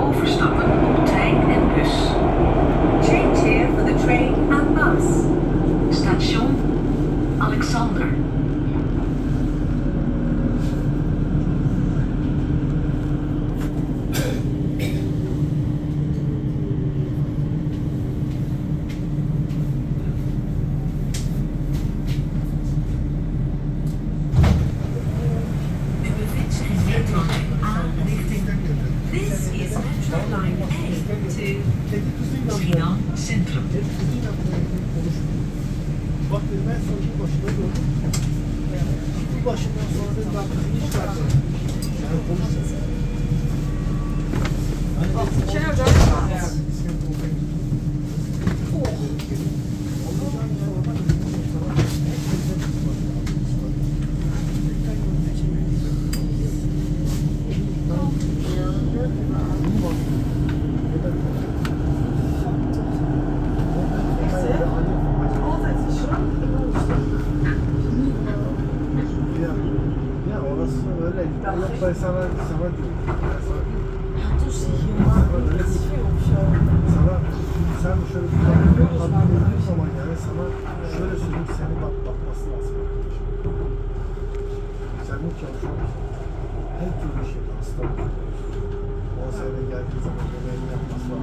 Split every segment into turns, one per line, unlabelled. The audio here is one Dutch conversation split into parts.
Oh. for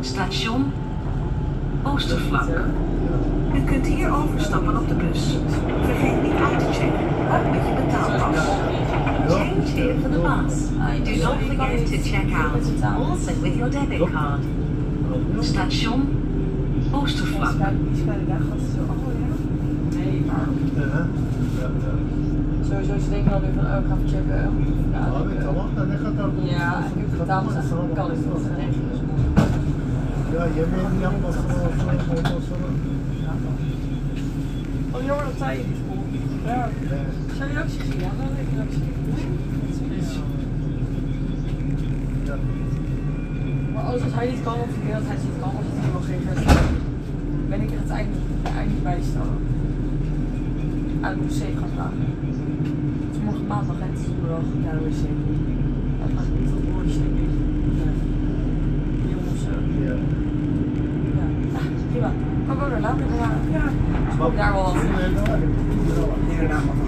Station Oosterflank. U kunt hier overstappen op de bus. Vergeet niet uit te checken met je betaalpas queue for the bus. Do not forget to check out also with your debit card. Station
Oostervlak. Sowieso, is denk ik al nu van, oh, ik ga checken. Ja, en
nu
betaald kan ik
nog
niet.
Ja, jij bent niet.
Oh, jammer je ja. wel Maar als hij niet kan, of ik dat hij het niet kan, als het helemaal geen versie ben ik er het eind, eind niet bij staan. Uit de C gaan vragen. Het is morgen maandag en het is donderdag. Ja, dat is zeker. Dat gaat niet tot woordjes, denk ik. Ja. Jong of zo.
ya.
Ja. Ah, prima. Kan ik ook naar later gaan? Ja. Daar wel wat.
いうなもの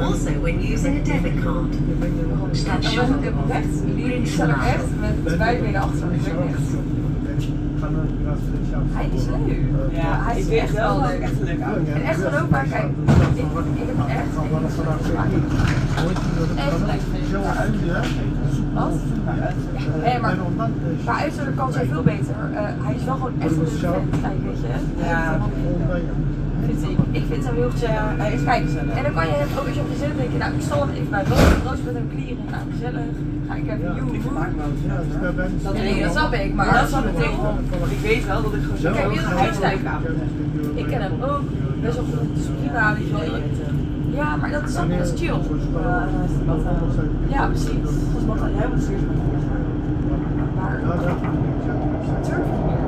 also when using a debit card. Station
rechts, ik recht met twee benen achter. Ik echt. Hij is leuk.
Ja,
hij
ik
is
weet
echt
wel
leuk.
echt leuk.
En echt leuk, maar kijk, ik, ik heb echt Wat? Nee, maar qua uiterlijk kan veel beter. Eh, hij is wel gewoon echt een leuke vent, weet je.
Ja.
Vind ik. Ik vind hem heel gezellig.
hij is
Kijk,
gezellig.
en dan kan je hem ook als je op gezellig denken, nou ik stal hem even bij Roos, Roos met hem klieren, nou gezellig, ga ik even
Ja.
joe.
Maak zo.
Nee, dat snap ik, maar
dat snap ik wel. Ik weet wel dat ik gewoon zo
Kijk, heel
hij is
goed.
leuk aan.
Ik ken hem ook, best wel goed, het is prima, weet je wel. Ja, maar dat is, dat is chill. Ja, precies.
Dat is wat hij helemaal stuurt.
Maar
Ja, dat
durf niet meer.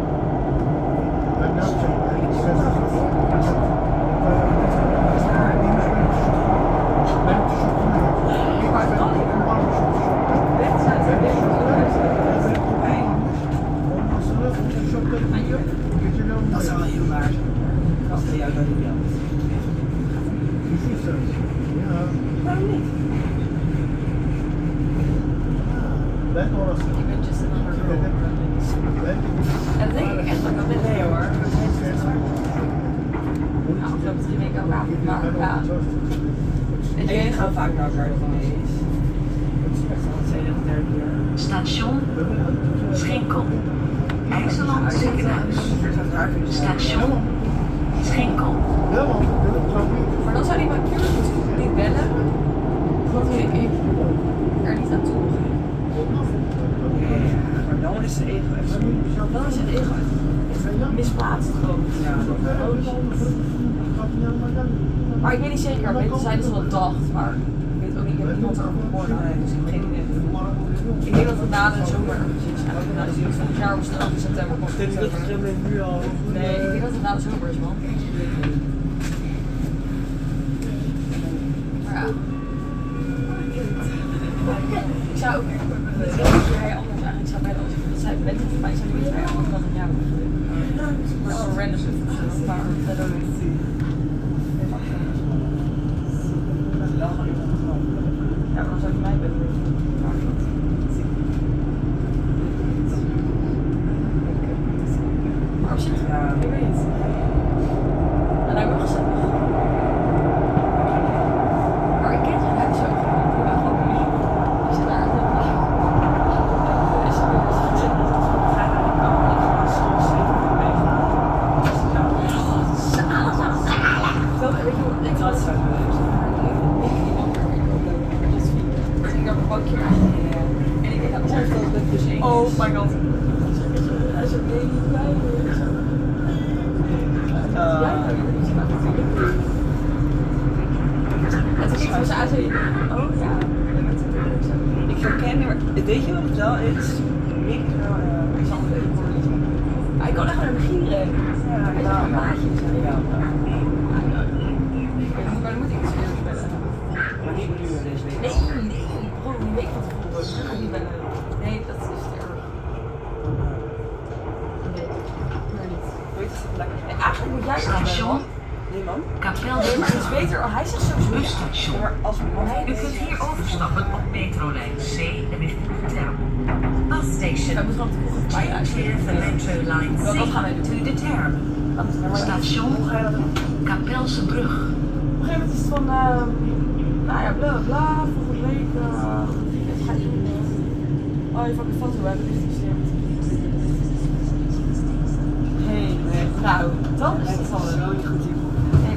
Ben ne yapacağım? Ben
maar ja. Weet
En jullie
je,
gaan vaak naar elkaar. Dat is het tweede of derde keer.
Station Schinkel. IJsseland ziekenhuis. Station Schinkel.
Ja man,
maar dan zou die puur niet bellen, omdat ik ik er niet aan toe.
Ja, maar dan is de ego echt.
Dan is het ego echt misplaatst gewoon.
Ja, dat wel.
Maar ik weet niet zeker, mensen zeiden ze wel dacht, maar ik weet ook niet, ik heb niemand erover gehoord, dus ik heb geen idee. Ik denk dat het na de zomer is, eigenlijk na de zomer het jaar in september.
Dit is het nu al.
Nee, ik denk dat het na de zomer is, man. Maar ja. Ik zou ook echt jij anders eigenlijk zou bellen als ik dat zei. Bent voor mij zou niet bij anders dan een jaar. Maar zo random het niet. Ja, maar dan zou ik mij bellen. Maar op zich,
Ja.
ik weet niet. En hij mag gezellig. Maar ik ken zijn huis ook gewoon. Ik ben gewoon benieuwd. Ik zit daar eigenlijk wel. Is er weer eens gezin dat het gewoon gaat naar de kant. Ik ga soms even mee. Zalen, zalen, zalen. Dat weet je wat ik
Dat
was.
zou ik wel eens.
Ik die wakker. Ik ook leuk. Dat is fijn. Dus ik heb een bankje En ik denk dat
Zeg dat het dus één
Oh
is.
my god. Hij is er niet bij.
Eh,
Het is gewoon zo zo je oh ja, weer zo.
Ik herken, maar weet je wat het wel is? Is eh,
Ik zal het even voor Maar ik kan echt wel hem gieren.
Ja,
Hij is
ja.
een maatje.
Ja.
Maar dan moet ik het serieus bellen.
Maar niet nu deze week.
Nee, nee, gewoon die week van tevoren. Ik ga niet bellen. Nee, dat is te erg. Nee, maar niet.
Weet je, lekker.
Nee, eigenlijk moet jij gaan bellen man.
Kapel
nee, maar het is beter. Oh, hij zegt sowieso
busstation.
Maar als man.
U kunt hier overstappen op metrolijn C richting Term. Bus station.
Hij moet wel
de clear the metro line
C dat gaan
we
doen.
to the Term. Station Kapelse Brug.
Op een gegeven moment is het van, ehm, nou ja, bla bla, volgende week, uh, het gaat doen. Oh, je fucking foto hebben, dit is Hey, eh, nee. Nou, dan is het al
een
rode goed
idee.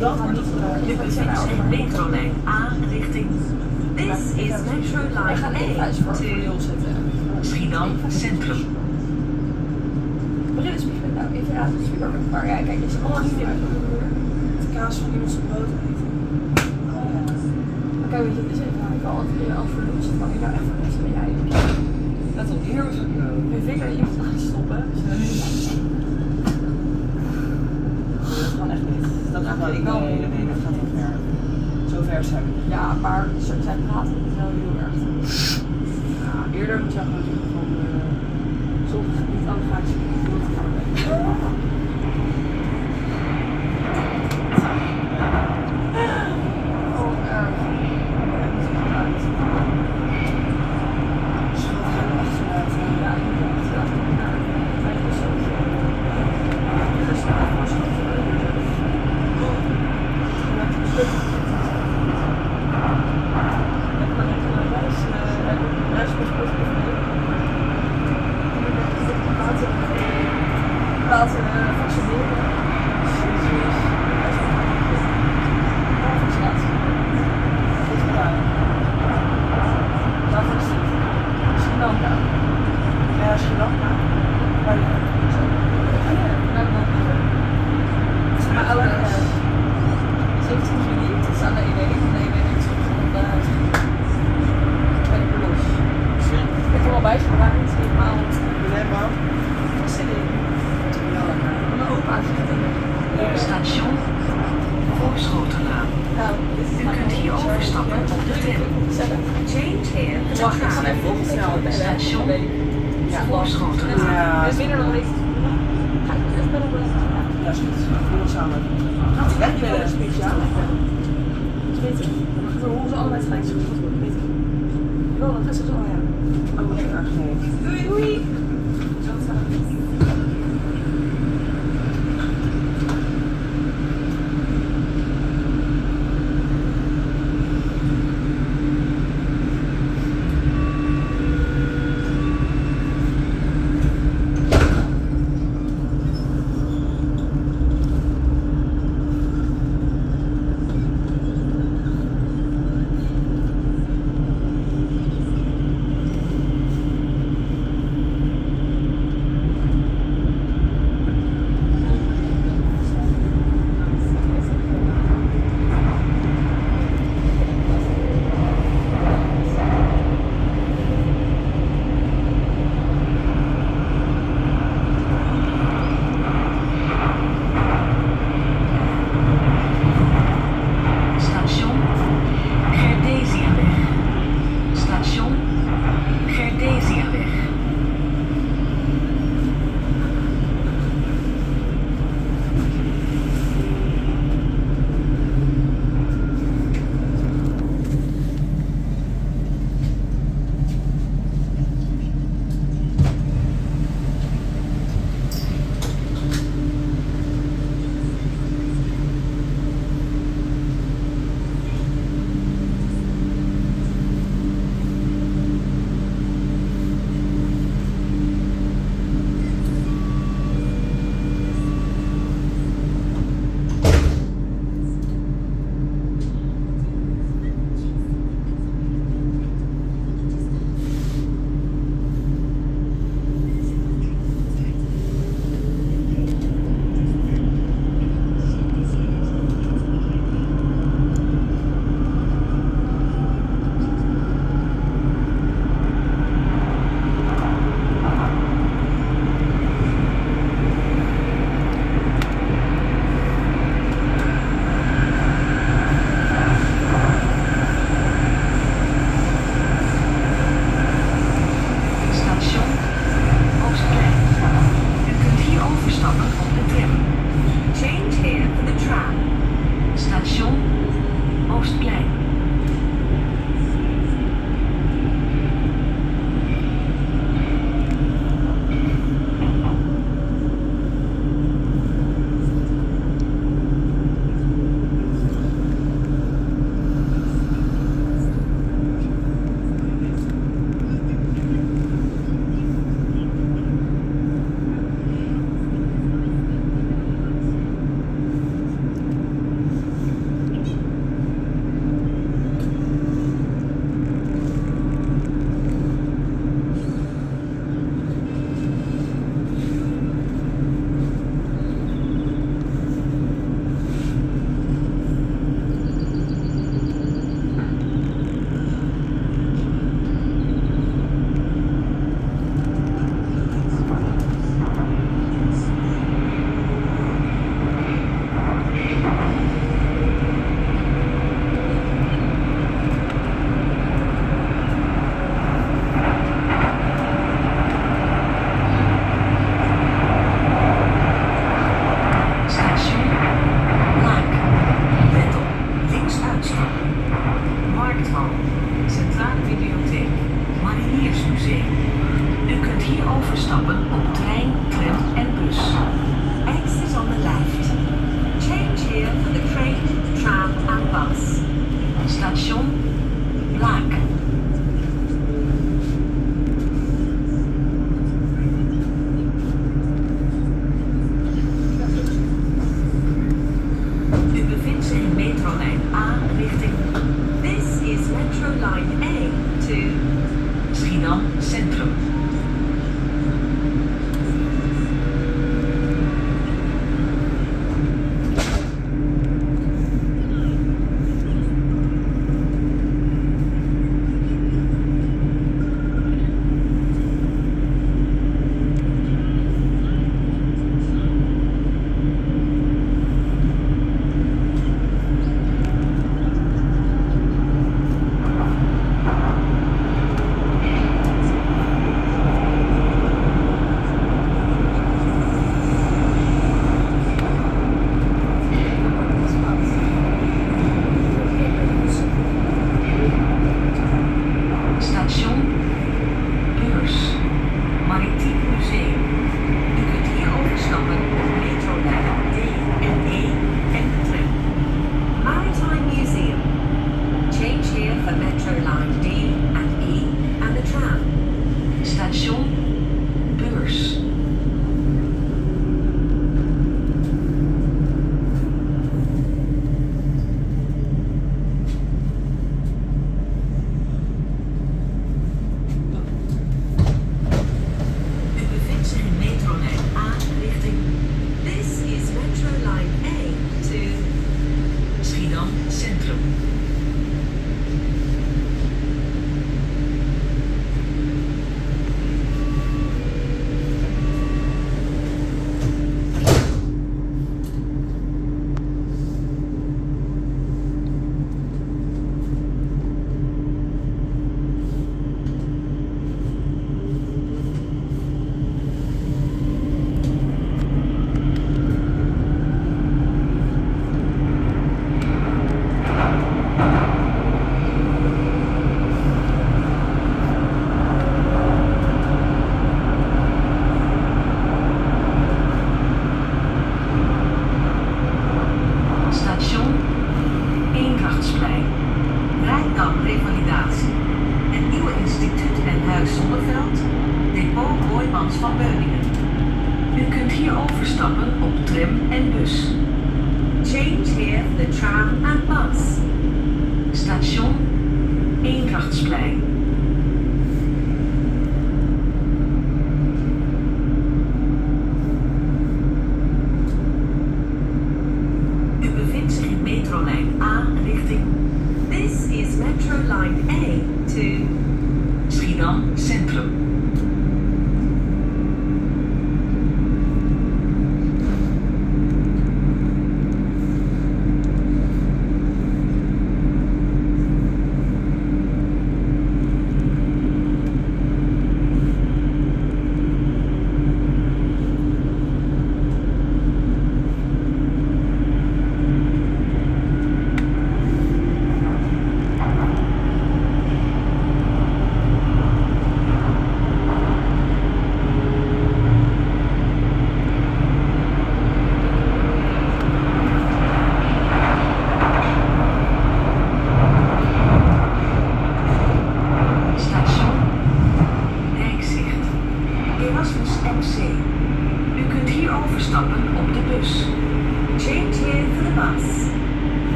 Nummer 20 metrolijn A richting. This is A Schiedam Centrum.
Brillenspiegel, nou raad het. Maar ja, kijk, dit is oh, allemaal niet
Het kaas van iemands brood eten.
Oké, weet je, dit is eigenlijk al voor al. Maar ik nou echt verlost ben. Let op, hier vinger, stoppen.
hamburgers or Okay. Ziekenhuis Zonneveld, depot Hoijmans van Beuningen. U kunt hier overstappen op tram en bus. Change here the tram and bus. Station Eendrachtsplein.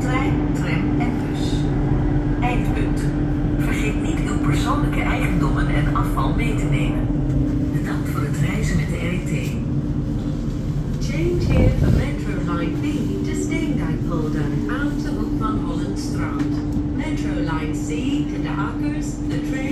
Trein, tram en bus. Eindpunt. Vergeet niet uw persoonlijke eigendommen en afval mee te nemen. Bedankt voor het reizen met de RET. Change here for Metro Line B to Steendijkpolder out to Hoek van. Metro Line C to the Akkers, the train,